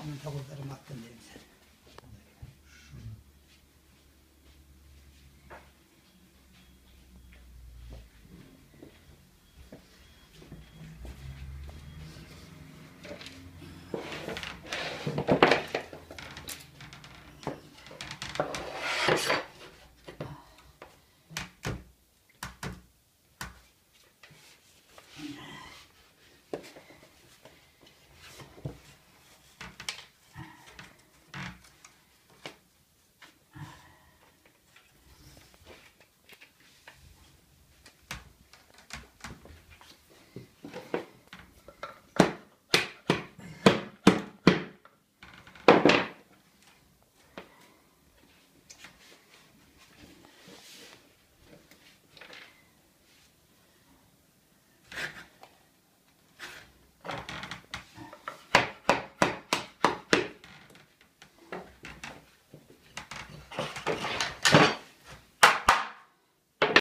Anamın tavuklarımı attın dedim sen.